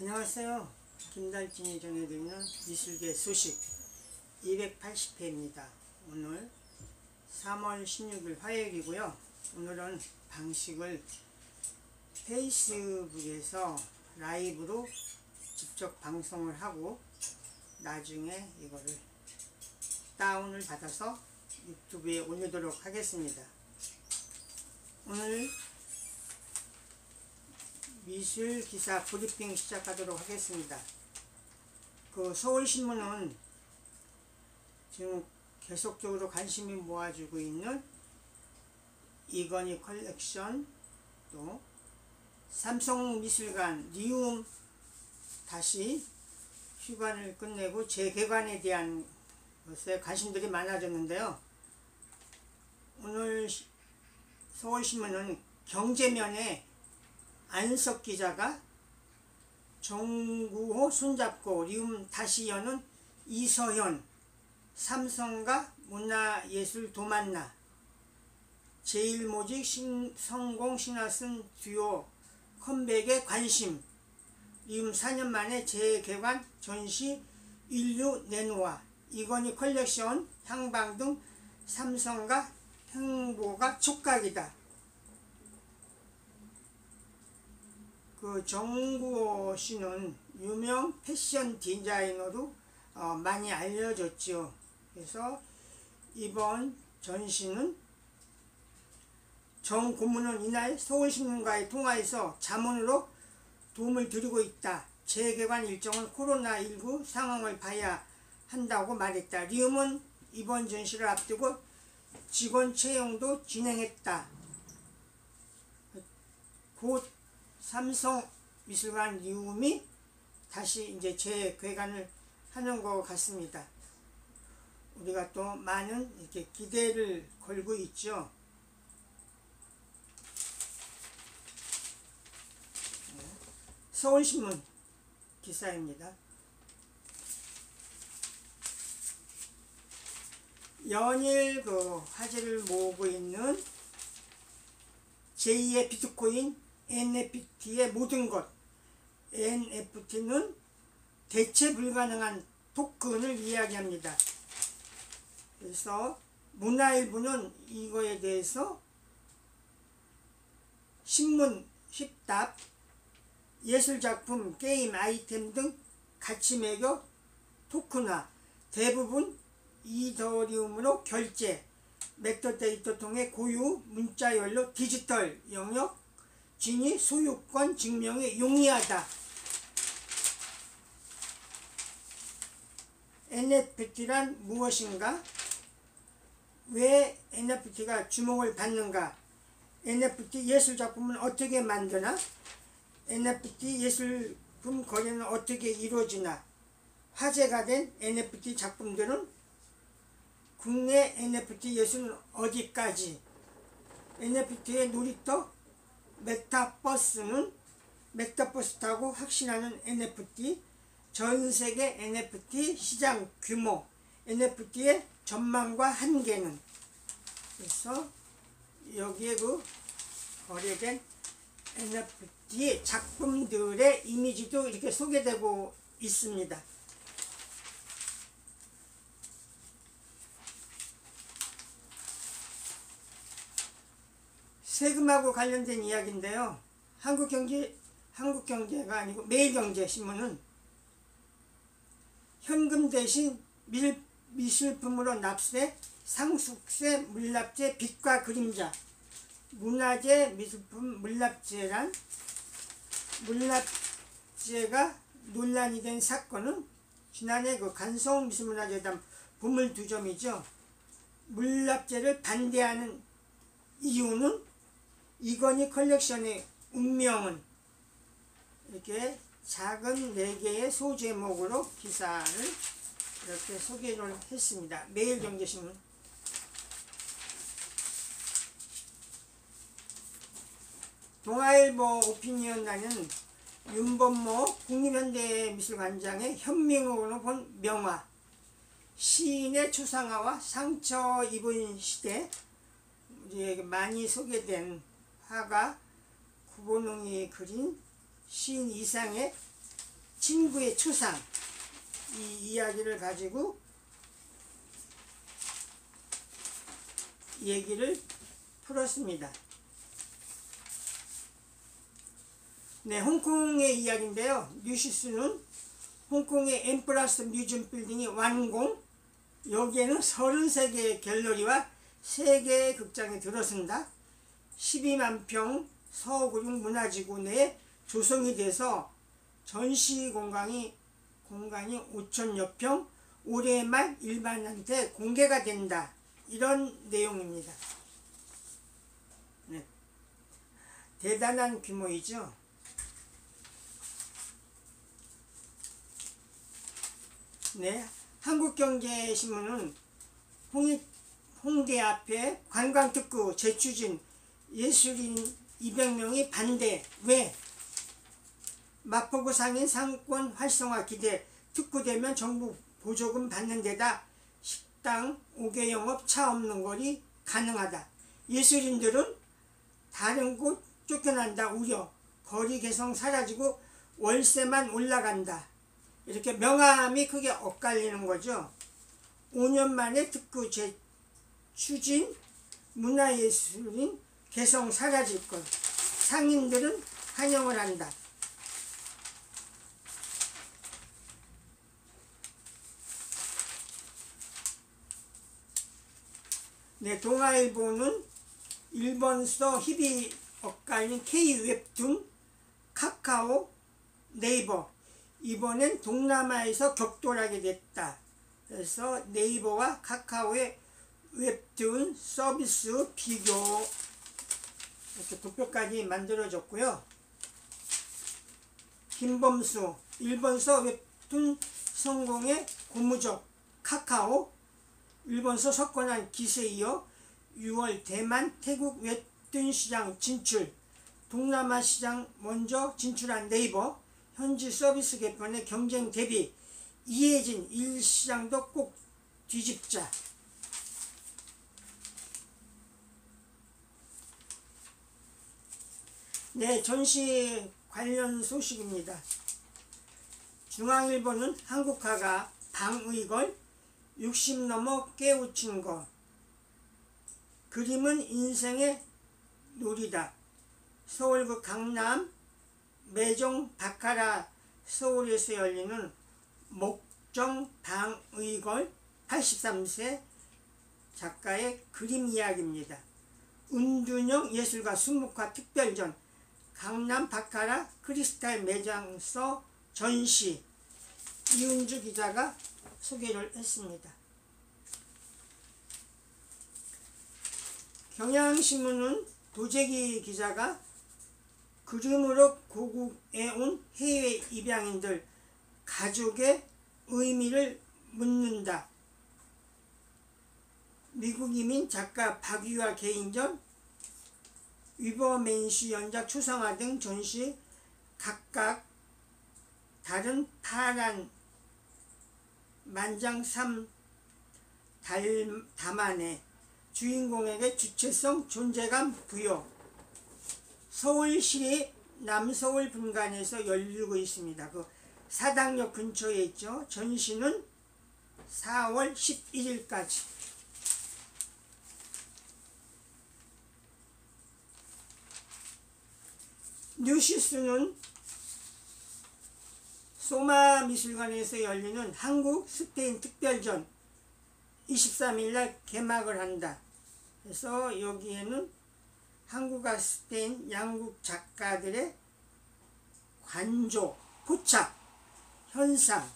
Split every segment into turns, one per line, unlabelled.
안녕하세요. 김달진이 전해드리는 미술계 소식 280회입니다. 오늘 3월 16일 화요일이고요. 오늘은 방식을 페이스북에서 라이브로 직접 방송을 하고 나중에 이거를 다운을 받아서 유튜브에 올리도록 하겠습니다. 오늘 미술 기사 브리핑 시작하도록 하겠습니다. 그 서울신문은 지금 계속적으로 관심이 모아주고 있는 이건희 컬렉션 또 삼성미술관 리움 다시 휴관을 끝내고 재개관에 대한 것에 관심들이 많아졌는데요. 오늘 서울신문은 경제면에 안석 기자가 정구호 손잡고 리움 다시 여는 이서현 삼성과 문화예술 도만나 제일모직 신, 성공 신화순 듀오 컴백에 관심 리움 4년 만에 재개관 전시 인류 내놓아 이건희 컬렉션 향방 등 삼성가 행보가 촉각이다. 그 정구호 씨는 유명 패션 디자이너로 어, 많이 알려졌죠. 그래서 이번 전시는 정 고문은 이날 서울신문과의 통화에서 자문으로 도움을 드리고 있다. 재개관 일정은 코로나19 상황을 봐야 한다고 말했다. 리움은 이번 전시를 앞두고 직원 채용도 진행했다. 곧 삼성 미술관 리움이 다시 이제 재개관을 하는 것 같습니다. 우리가 또 많은 이렇게 기대를 걸고 있죠. 서울신문 기사입니다. 연일 그 화제를 모으고 있는 제2의 비트코인 NFT의 모든 것 NFT는 대체 불가능한 토큰을 이야기합니다. 그래서 문화일보는 이거에 대해서 십문십답, 예술작품, 게임, 아이템 등 가치 매겨 토큰화, 대부분 이더리움으로 결제, 메타데이터 통해 고유 문자열로 디지털 영역 진위 소유권 증명이 용이하다. NFT란 무엇인가? 왜 NFT가 주목을 받는가? NFT 예술 작품은 어떻게 만드나? NFT 예술품 거래는 어떻게 이루어지나? 화제가 된 NFT 작품들은 국내 NFT 예술은 어디까지? NFT의 놀이터 메타버스는 메타버스 타고 확신하는 NFT, 전 세계 NFT 시장 규모, NFT의 전망과 한계는 그래서 여기에 그 거래된 NFT의 작품들의 이미지도 이렇게 소개되고 있습니다. 세금하고 관련된 이야기인데요. 한국경제 한국경제가 아니고 매일경제신문은 현금 대신 밀, 미술품으로 납세, 상속세, 물납제, 빛과 그림자, 문화재, 미술품, 물납제란 물납제가 논란이 된 사건은 지난해 그 간성미술문화재단 보물 두 점이죠. 물납제를 반대하는 이유는 이건희 컬렉션의 운명은 이렇게 작은 네 개의 소제목으로 기사를 이렇게 소개를 했습니다. 매일경제신문 동아일보 오피니언단은 윤범모 국립현대미술관장의 현명으로 본 명화 시인의 추상화와 상처 입은 시대 많이 소개된 화가 구본웅이 그린 시인 이상의 친구의 추상 이 이야기를 가지고 얘기를 풀었습니다. 네, 홍콩의 이야기인데요. 뉴시스는 홍콩의 엠프라스 뮤지엄 빌딩이 완공 여기에는 33개의 갤러리와 3개의 극장이 들어선다. 12만 평 서구룡 문화지구 내에 조성이 돼서 전시 공간이 공간이 5천여 평 올해 말 일반한테 공개가 된다. 이런 내용입니다. 네. 대단한 규모이죠. 네, 한국경제신문은 홍, 홍대 앞에 관광특구 재추진 예술인 200명이 반대. 왜? 마포구 상인 상권 활성화 기대 특구되면 정부 보조금 받는 데다 식당 5개 영업 차 없는 거리 가능하다. 예술인들은 다른 곳 쫓겨난다 우려 거리 개성 사라지고 월세만 올라간다. 이렇게 명암이 크게 엇갈리는 거죠. 5년 만에 특구 재추진 문화예술인 개성 사라질 것. 상인들은 환영을 한다. 네, 동아일보는 일본서 힙이 엇갈린 K-웹툰, 카카오, 네이버 이번엔 동남아에서 격돌하게 됐다. 그래서 네이버와 카카오의 웹툰 서비스 비교 이렇게 도표까지 만들어졌고요. 김범수 일본서 웹툰 성공의 고무적 카카오 일본서 석권한 기세 이어 6월 대만 태국 웹툰 시장 진출 동남아 시장 먼저 진출한 네이버 현지 서비스 개편의 경쟁 대비 이해진 일시장도 꼭 뒤집자 네, 전시 관련 소식입니다. 중앙일보는 한국화가 방의걸 60 넘어 깨우친 거 그림은 인생의 놀이다. 서울구 강남 매종 바카라 서울에서 열리는 목정 방의걸 83세 작가의 그림 이야기입니다. 은둔형 예술가 수묵화 특별전 강남 바카라 크리스탈 매장서 전시 이은주 기자가 소개를 했습니다. 경향신문은 도재기 기자가 그림으로 고국에 온 해외 입양인들 가족의 의미를 묻는다. 미국 이민 작가 박유아 개인전 위버맨시 연작 추상화 등 전시 각각 다른 파란 만장삼 담안에 주인공에게 주체성 존재감 부여 서울시 남서울 분관에서 열리고 있습니다. 그 사당역 근처에 있죠. 전시는 4월 11일까지 뉴시스는 소마 미술관에서 열리는 한국 스페인 특별전 23일날 개막을 한다. 그래서 여기에는 한국과 스페인 양국 작가들의 관조, 포착, 현상,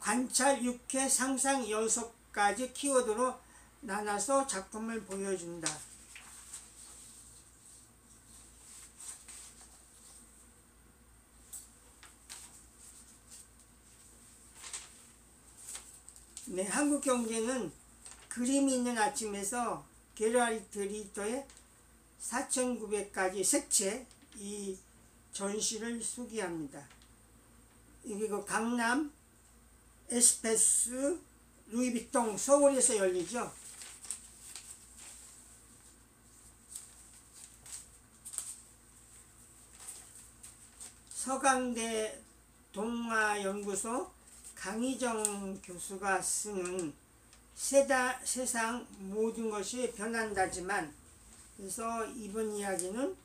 관찰 6회, 상상 6가지 키워드로 나눠서 작품을 보여준다. 네, 한국 경제는 그림이 있는 아침에서 게라리트 리터의 4,900가지 색채 이 전시를 소개합니다. 이게 그 강남 에스페스 루이비통 서울에서 열리죠. 서강대 동아연구소 강희정 교수가 쓰는 세다, 세상 모든 것이 변한다지만 그래서 이번 이야기는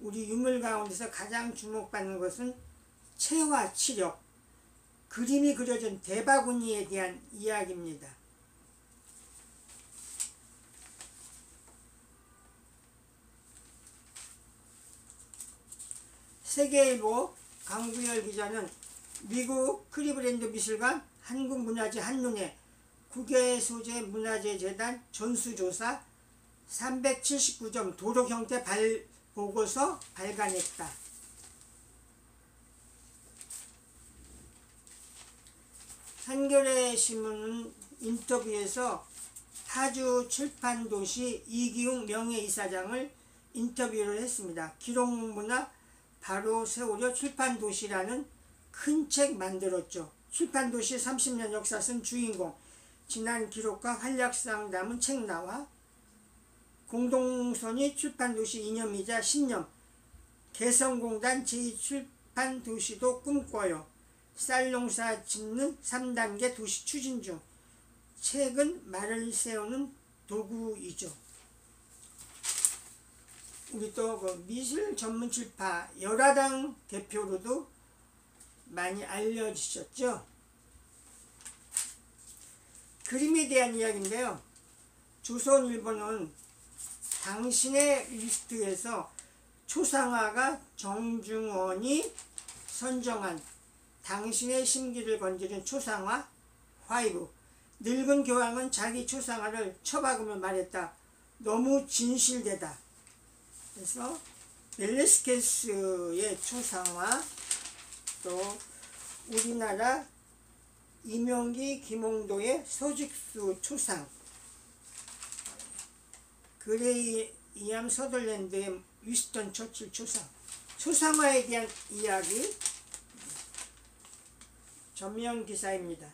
우리 유물 가운데서 가장 주목받는 것은 체화 치력 그림이 그려진 대바구니에 대한 이야기입니다. 세계일보 강구열 기자는 미국 크리브랜드 미술관 한국문화재 한눈에 국외 소재 문화재 재단 전수조사 379점 도로 형태 발 보고서 발간했다. 한겨레 신문은 인터뷰에서 파주 출판도시 이기웅 명예이사장을 인터뷰를 했습니다. 기록문화 바로 세우려 출판도시라는 큰 책 만들었죠. 출판도시 30년 역사 쓴 주인공 지난 기록과 활약상 담은 책 나와 공동선이 출판도시 이념이자 신념 개성공단 제2출판도시도 꿈꿔요. 쌀농사 짓는 3단계 도시 추진 중 책은 말을 세우는 도구이죠. 우리 또 그 미술 전문 출파 열화당 대표로도 많이 알려지셨죠. 그림에 대한 이야기인데요. 조선일보는 당신의 리스트에서 초상화가 정중원이 선정한 당신의 심기를 건드린 초상화 5 늙은 교황은 자기 초상화를 쳐박으며 말했다. 너무 진실되다. 그래서 벨라스케스의 초상화 또 우리나라 이명기 김홍도의 소직수 초상. 그레이암 서덜랜드의 위스턴 처칠 초상. 초상화에 대한 이야기. 전면 기사입니다.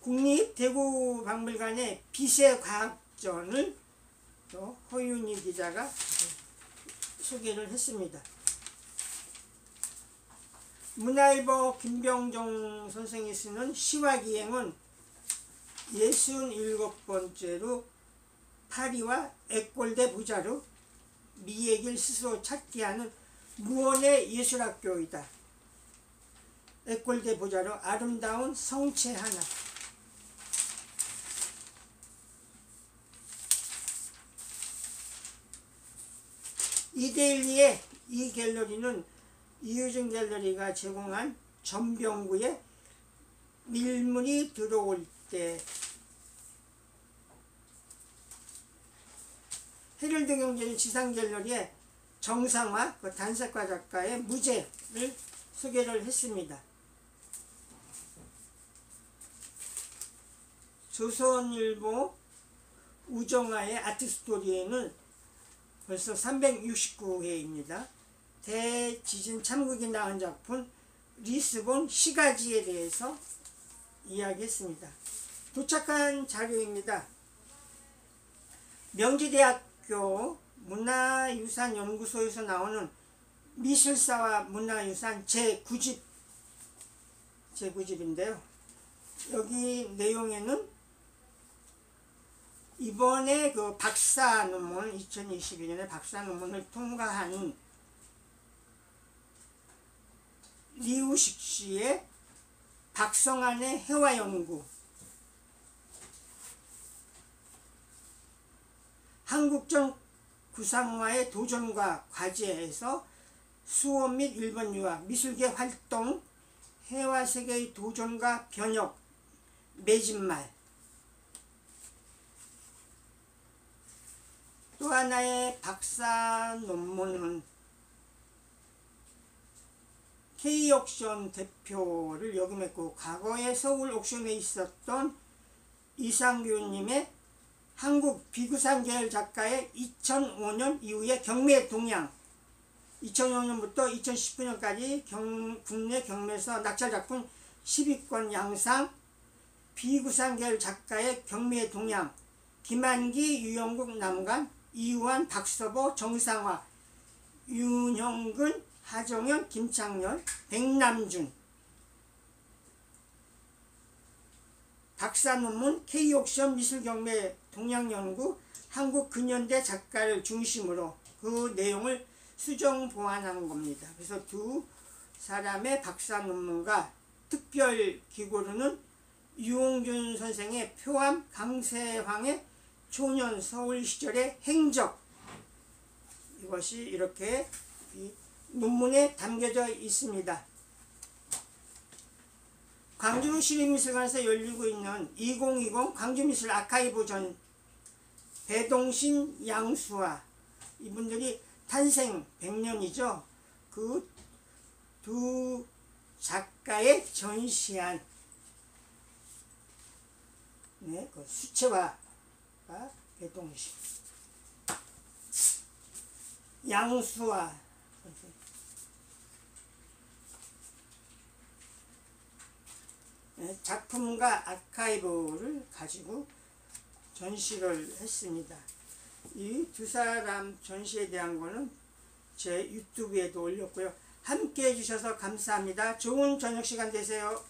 국립대구박물관의 비세과학전을 또 허윤희 기자가 소개를 했습니다. 문화일보 김병종 선생이 쓰는 시화기행은 67번째로 파리와 애꼴대 부자로 미의 길 스스로 찾게 하는 무언의 예술학교이다. 애꼴대 부자로 아름다운 성체 하나 이데일리의 이 갤러리는 이유준 갤러리가 제공한 전병구에 밀물이 들어올 때 헤럴드 경제는 지상 갤러리에 정상화 그 단색화 작가의 무죄를 소개를 했습니다. 조선일보 우정아의 아트스토리에는 벌써 369회입니다. 대지진 참국이 나온 작품 리스본 시가지에 대해서 이야기했습니다. 도착한 자료입니다. 명지대학교 문화유산연구소에서 나오는 미술사와 문화유산 제9집 제9집인데요. 여기 내용에는 이번에 그 박사 논문 2022년에 박사 논문을 통과한 리우식 씨의 박성안의 해화연구. 한국전 구상화의 도전과 과제에서 수업 및 일본 유학, 미술계 활동, 해화세계의 도전과 변혁, 매진말 또 하나의 박사 논문은 K옥션 대표를 역임했고 과거에 서울 옥션에 있었던 이상규님의 한국 비구상 계열 작가의 2005년 이후의 경매 동향. 2005년부터 2019년까지 경, 국내 경매에서 낙찰 작품 10위권 양상 비구상 계열 작가의 경매 동향. 김한기, 유영국, 남관, 이우환, 박서보, 정상화, 윤형근, 하정현, 김창렬, 백남준 박사 논문 K옥션 미술경매 동양연구 한국근현대 작가를 중심으로 그 내용을 수정 보완한 겁니다. 그래서 두 사람의 박사 논문과 특별 기고로는 유홍준 선생의 표암 강세황의 초년 서울 시절의 행적 이것이 이렇게 이 논문에 담겨져 있습니다. 광주 시립미술관에서 열리고 있는 2020 광주미술 아카이브 전 배동신 양수아 이분들이 탄생 100년이죠. 그 두 작가의 전시한 네, 그 수채화 선생 네, 작품과 아카이브를 가지고 전시를 했습니다. 이 두 사람 전시에 대한 거는 제 유튜브에도 올렸고요. 함께 해주셔서 감사합니다. 좋은 저녁 시간 되세요.